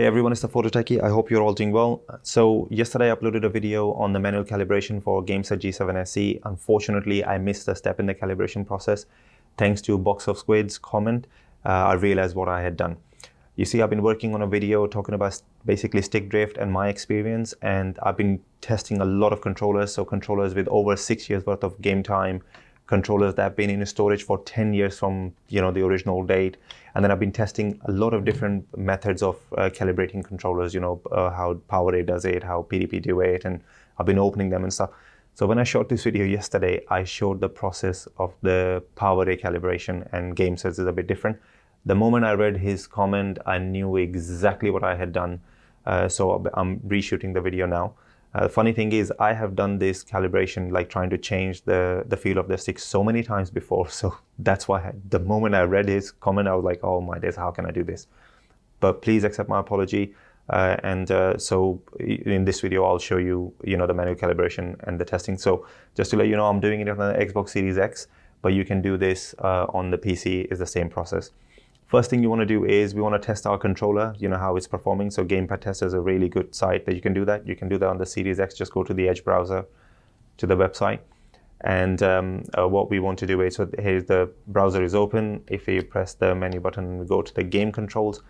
Hey everyone, it's the PhotoTechy. I hope you're all doing well. So yesterday I uploaded a video on the manual calibration for GameSir G7 SE. Unfortunately, I missed a step in the calibration process. Thanks to Box of Squids comment, uh, I realized what I had done. You see, I've been working on a video talking about basically stick drift and my experience, and I've been testing a lot of controllers. So controllers with over six years worth of game time, controllers that have been in storage for 10 years from you know the original date. And then i've been testing a lot of different methods of uh, calibrating controllers you know uh, how PowerA does it how pdp do it and i've been opening them and stuff. So when i shot this video yesterday i showed the process of the PowerA calibration and GameSir's is a bit different. The moment i read his comment i knew exactly what i had done. Uh, so i'm reshooting the video now uh, the funny thing is, I have done this calibration, like trying to change the, the feel of the stick so many times before. So that's why I, the moment I read his comment, I was like, oh my days, how can I do this? But please accept my apology. Uh, and uh, so in this video, I'll show you, you know, the manual calibration and the testing. So just to let you know, I'm doing it on the Xbox Series X, but you can do this uh, on the PC, is the same process. First thing you want to do is we want to test our controller, you know, how it's performing. So Gamepad Tester is a really good site that you can do that. You can do that on the Series X. Just go to the Edge browser, to the website. And um, uh, what we want to do is, so here's the browser is open. If you press the menu button, we go to the game controls.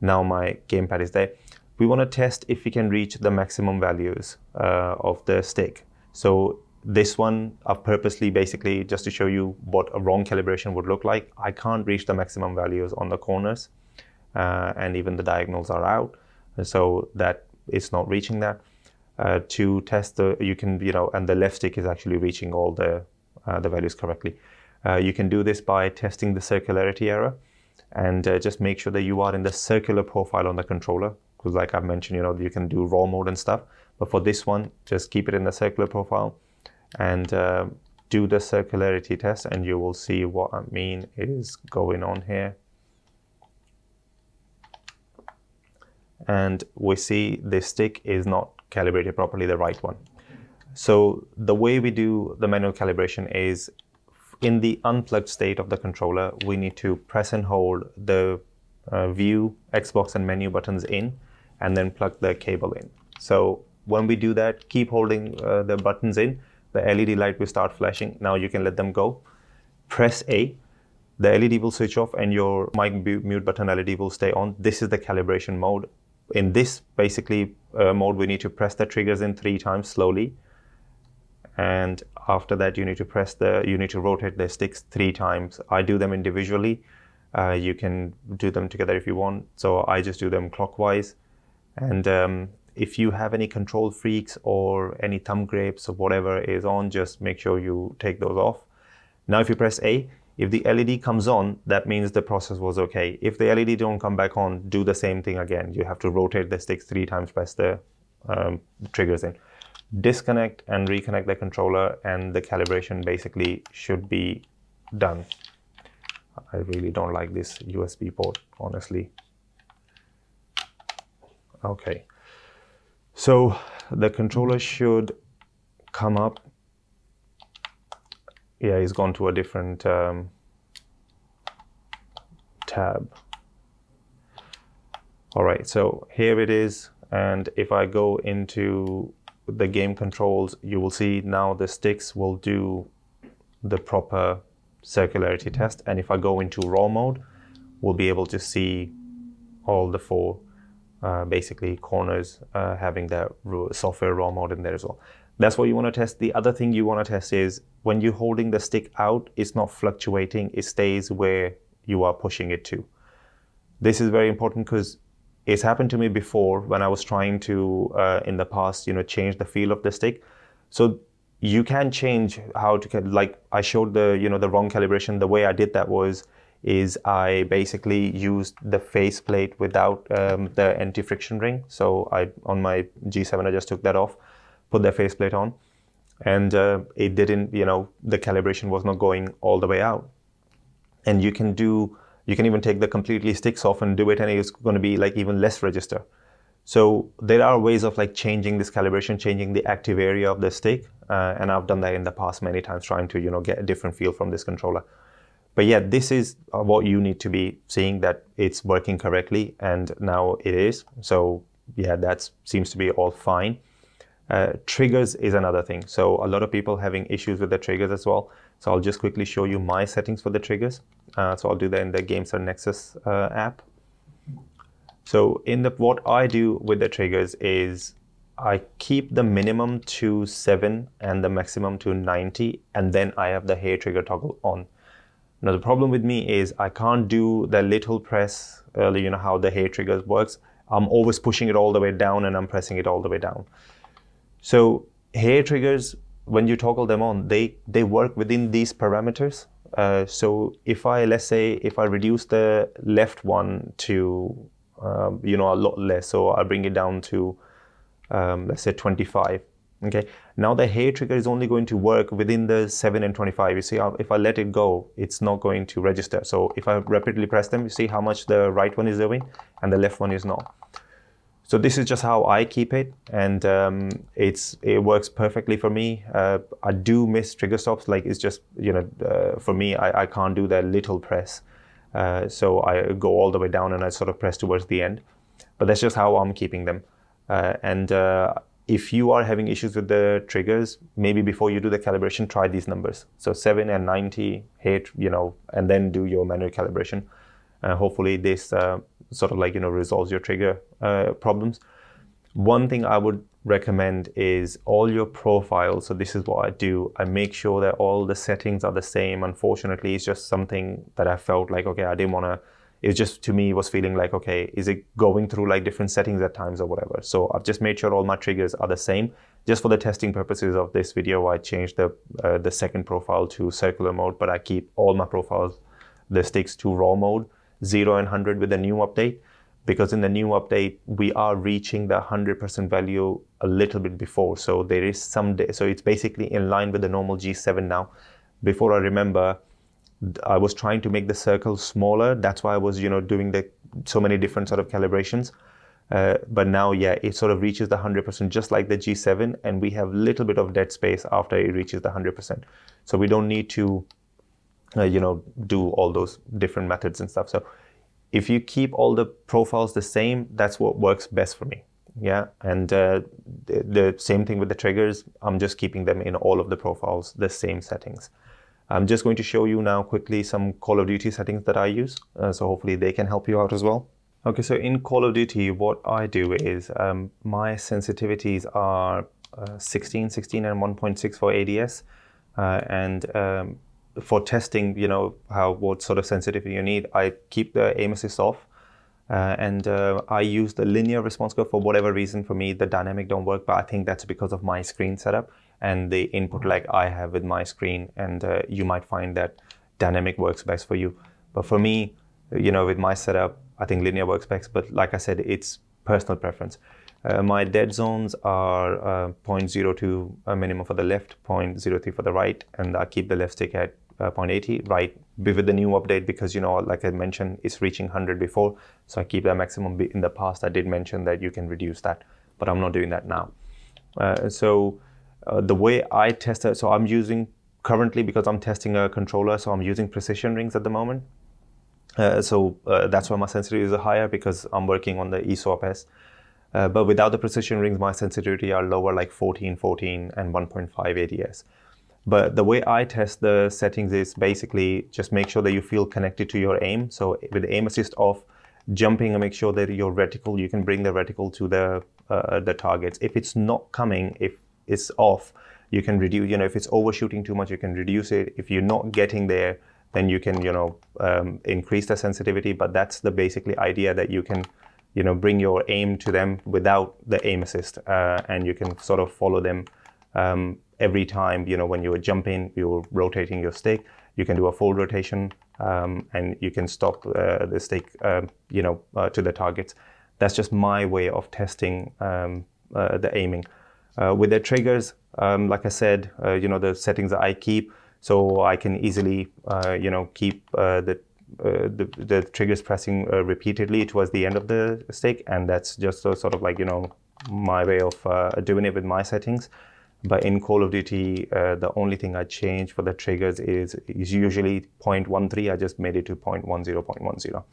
Now my gamepad is there. We want to test if we can reach the maximum values uh, of the stick. So this one, I've purposely basically just to show you what a wrong calibration would look like. I can't reach the maximum values on the corners uh, and even the diagonals are out. So that it's not reaching that. Uh, to test the, you can, you know, and the left stick is actually reaching all the, uh, the values correctly. Uh, you can do this by testing the circularity error and uh, just make sure that you are in the circular profile on the controller. Because like I've mentioned, you know, you can do raw mode and stuff. But for this one, just keep it in the circular profile and uh, do the circularity test and you will see what I mean is going on here. And we see the stick is not calibrated properly, the right one. So the way we do the manual calibration is in the unplugged state of the controller, we need to press and hold the uh, view, Xbox and menu buttons in, and then plug the cable in. So when we do that, keep holding uh, the buttons in the LED light will start flashing. Now you can let them go. Press A. The LED will switch off and your mic mute button LED will stay on. This is the calibration mode. In this basically uh, mode, we need to press the triggers in three times slowly. And after that, you need to press the, you need to rotate the sticks three times. I do them individually. Uh, you can do them together if you want. So I just do them clockwise. And um, if you have any KontrolFreeks or any thumb grips or whatever is on, just make sure you take those off. Now, if you press A, if the LED comes on, that means the process was okay. If the LED don't come back on, do the same thing again. You have to rotate the sticks three times, press the um, triggers in. Disconnect and reconnect the controller and the calibration basically should be done. I really don't like this USB port, honestly. Okay. So the controller should come up. Yeah, he's gone to a different um, tab. All right, so here it is. And if I go into the game controls, you will see now the sticks will do the proper circularity test. And if I go into raw mode, we'll be able to see all the four uh, basically corners uh, having the software raw mode in there as well. That's what you want to test. The other thing you want to test is when you're holding the stick out, it's not fluctuating. It stays where you are pushing it to. This is very important because it's happened to me before when I was trying to, uh, in the past, you know, change the feel of the stick. So you can change how to, like I showed the, you know, the wrong calibration. The way I did that was is I basically used the faceplate without um, the anti-friction ring. So I on my G7 I just took that off, put the faceplate on, and uh, it didn't. You know the calibration was not going all the way out. And you can do you can even take the completely sticks off and do it, and it's going to be like even less register. So there are ways of like changing this calibration, changing the active area of the stick, uh, and I've done that in the past many times, trying to you know get a different feel from this controller. But yeah, this is uh, what you need to be seeing that it's working correctly, and now it is. So yeah, that seems to be all fine. Uh, triggers is another thing. So a lot of people having issues with the triggers as well. So I'll just quickly show you my settings for the triggers. Uh, so I'll do that in the Games GameSir Nexus uh, app. So in the what I do with the triggers is I keep the minimum to 7 and the maximum to 90 and then I have the hair trigger toggle on. Now the problem with me is I can't do the little press, uh, you know how the hair triggers works. I'm always pushing it all the way down and I'm pressing it all the way down. So hair triggers, when you toggle them on, they, they work within these parameters. Uh, so if I, let's say, if I reduce the left one to um, you know, a lot less. So I'll bring it down to, um, let's say 25. Okay. Now the hair trigger is only going to work within the 7 and 25. You see, if I let it go, it's not going to register. So if I rapidly press them, you see how much the right one is doing and the left one is not. So this is just how I keep it, and um, it's it works perfectly for me. Uh, I do miss trigger stops, like it's just you know uh, for me, I, I can't do that little press. Uh, so I go all the way down and I sort of press towards the end. But that's just how I'm keeping them. Uh, and uh, if you are having issues with the triggers, maybe before you do the calibration, try these numbers. So 7 and 90, hit, you know, and then do your manual calibration. And hopefully this uh, sort of like, you know, resolves your trigger uh, problems. One thing I would recommend is all your profiles. So this is what I do. I make sure that all the settings are the same. Unfortunately, it's just something that I felt like, okay, I didn't want to, it just to me was feeling like, okay, is it going through like different settings at times or whatever? So I've just made sure all my triggers are the same. Just for the testing purposes of this video, I changed the, uh, the second profile to circular mode, but I keep all my profiles, the sticks to raw mode, zero and 100 with the new update because in the new update we are reaching the 100% value a little bit before so there is some day so it's basically in line with the normal g7 now before i remember i was trying to make the circle smaller that's why i was you know doing the so many different sort of calibrations uh, but now yeah it sort of reaches the 100% just like the g7 and we have a little bit of dead space after it reaches the 100% so we don't need to uh, you know do all those different methods and stuff so if you keep all the profiles the same, that's what works best for me. Yeah, and uh, the, the, same thing with the triggers. I'm just keeping them in all of the profiles, the same settings. I'm just going to show you now quickly some Call of Duty settings that I use. Uh, so hopefully they can help you out as well. Okay, so in Call of Duty, what I do is um, my sensitivities are uh, 16, 16 and 1.6 for ADS. Uh, and um, for testing, you know, how what sort of sensitivity you need, I keep the aim assist off. Uh, and uh, I use the linear response curve for whatever reason. For me, the dynamic don't work, but I think that's because of my screen setup and the input like I have with my screen. And uh, you might find that dynamic works best for you. But for me, you know, with my setup, I think linear works best. But like I said, it's personal preference. Uh, my dead zones are uh, 0.02 uh, minimum for the left, 0.03 for the right, and I keep the left stick at uh, 0.80 right with the new update because you know like i mentioned it's reaching 100 before so i keep that maximum in the past i did mention that you can reduce that but i'm not doing that now uh, so uh, the way i test it so i'm using currently because i'm testing a controller so i'm using precision rings at the moment uh, so uh, that's why my sensitivity is higher because i'm working on the ESWAP S uh, but without the precision rings my sensitivity are lower like 14 14 and 1.5 ads but the way I test the settings is basically just make sure that you feel connected to your aim. So with aim assist off, jumping and make sure that your reticle, you can bring the reticle to the uh, the targets. If it's not coming, if it's off, you can reduce, you know, if it's overshooting too much, you can reduce it. If you're not getting there, then you can, you know, um, increase the sensitivity. But that's the basically idea that you can, you know, bring your aim to them without the aim assist, uh, and you can sort of follow them um, every time, you know, when you're jumping, you're rotating your stick, you can do a full rotation um, and you can stop uh, the stick, uh, you know, uh, to the targets. That's just my way of testing um, uh, the aiming. Uh, with the triggers, um, like I said, uh, you know, the settings that I keep, so I can easily, you know, keep the, the, the triggers pressing repeatedly towards the end of the stick, and that's just sort of like you know my way of doing it with my settings. But in Call of Duty, uh, the only thing I change for the triggers is, is usually 0.13. I just made it to 0.10, 0.10.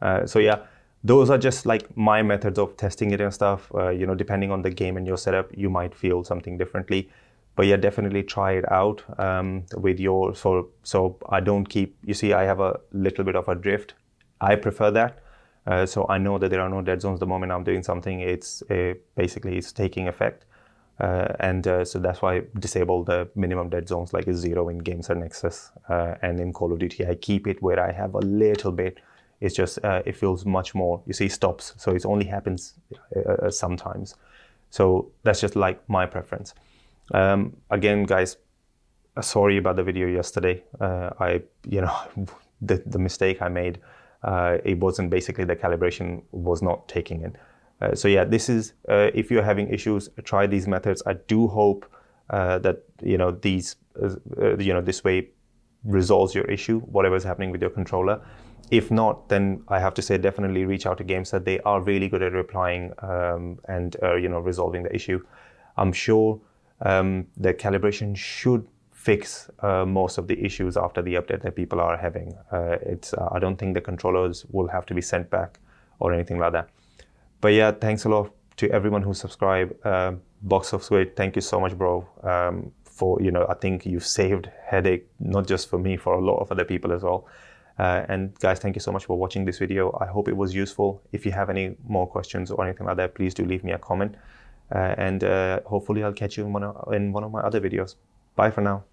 Uh, so yeah, those are just like my methods of testing it and stuff. Uh, you know, depending on the game and your setup, you might feel something differently. But yeah, definitely try it out um, with your so so I don't keep. You see, I have a little bit of a drift. I prefer that. Uh, so I know that there are no dead zones the moment I'm doing something. It's uh, basically it's taking effect. Uh, and uh, so that's why I disable the minimum dead zones like zero in GameSir Nexus uh, and in Call of Duty. I keep it where I have a little bit. It's just uh, it feels much more. You see, stops. So it only happens uh, sometimes. So that's just like my preference. Um, again, guys, sorry about the video yesterday. I, you know, the the mistake I made. it wasn't basically the calibration was not taking it. Uh, so yeah, this is uh, if you're having issues, try these methods. I do hope uh, that you know these you know this way resolves your issue, whatever is happening with your controller. If not, then I have to say definitely reach out to GameSir. They are really good at replying um, and uh, you know resolving the issue. I'm sure um, the calibration should fix uh, most of the issues after the update that people are having. Uh, it's I don't think the controllers will have to be sent back or anything like that. But yeah, thanks a lot to everyone who subscribed. Uh, Box of Squid, thank you so much, bro. Um, for you know, I think you've saved headache not just for me, for a lot of other people as well. Uh, and guys, thank you so much for watching this video. I hope it was useful. If you have any more questions or anything like that, please do leave me a comment. Uh, and uh, hopefully I'll catch you in one, of, in one of my other videos. Bye for now.